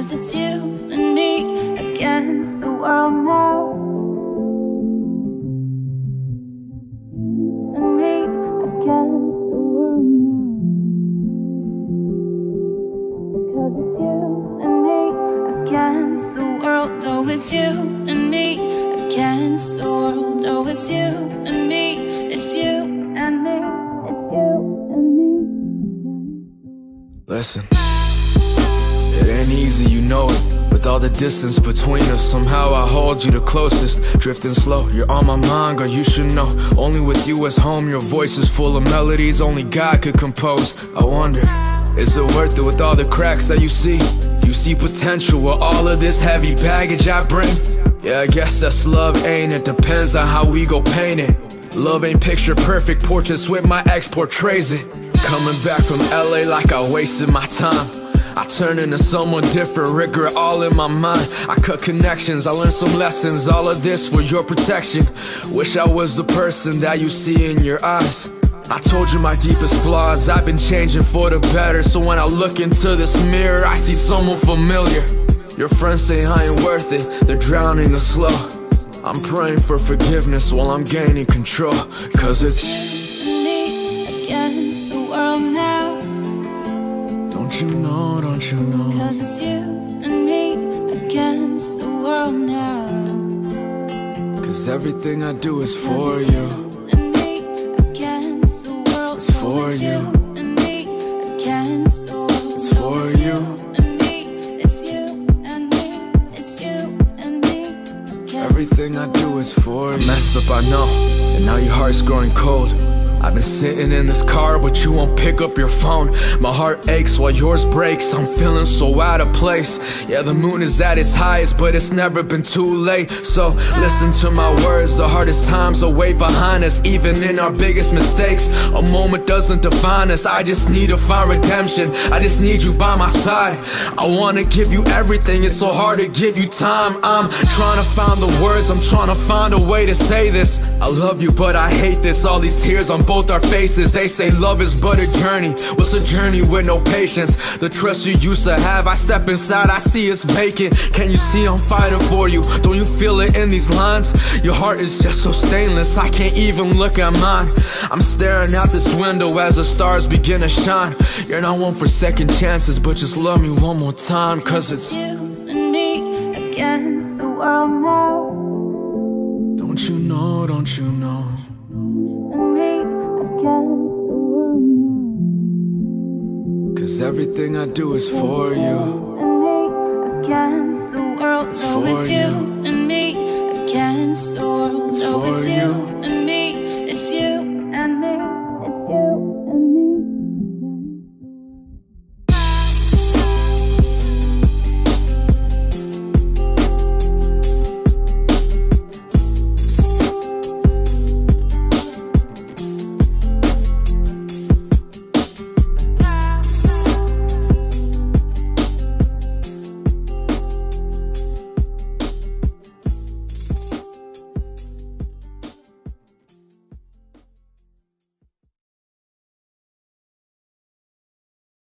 Cause it's you and me against the world now. And me against the world now. Because it's you and me against the world. No, it's you and me against the world. No, it's you and me. It's you and me. It's you and me. Listen, ain't easy, you know it. With all the distance between us, somehow I hold you the closest. Drifting slow, you're on my mind, girl, you should know. Only with you as home, your voice is full of melodies only God could compose. I wonder, is it worth it with all the cracks that you see? You see potential with all of this heavy baggage I bring. Yeah, I guess that's love, ain't it? Depends on how we go paint it. Love ain't picture perfect, portraits with my ex portrays it. Coming back from LA like I wasted my time. I turn into someone different, regret all in my mind. I cut connections, I learned some lessons, all of this for your protection. Wish I was the person that you see in your eyes. I told you my deepest flaws, I've been changing for the better. So when I look into this mirror, I see someone familiar. Your friends say I ain't worth it, they're drowning us slow. I'm praying for forgiveness while I'm gaining control. Cause it's, me against the world now. Don't you know, don't you know? Cause it's you and me against the world now. Cause everything I do is for it's you. and me against the world. It's for it's you. and me against the world. It's for it's you. and me. It's you and me. It's you and me. against Everything I do is for you. I messed up, I know, and now your heart's growing cold. I've been sitting in this car, but you won't pick up your phone. My heart aches while yours breaks. I'm feeling so out of place. Yeah, the moon is at its highest, but it's never been too late. So listen to my words. The hardest times are way behind us, even in our biggest mistakes. A moment doesn't define us. I just need to find redemption. I just need you by my side. I wanna give you everything. It's so hard to give you time. I'm trying to find the words. I'm trying to find a way to say this. I love you, but I hate this. All these tears on both our faces. They say love is but a journey. What's a journey with no patience? The trust you used to have. I step inside, I see it's vacant. Can you see I'm fighting for you? Don't you feel it in these lines? Your heart is just so stainless. I can't even look at mine. I'm staring out this window as the stars begin to shine. You're not one for second chances, but just love me one more time. Cause it's You and me against the world now. Don't you know, don't you know? Cause everything I do is for you. Against the world, it's for you and me. Against the world, it's no, it's you. and me.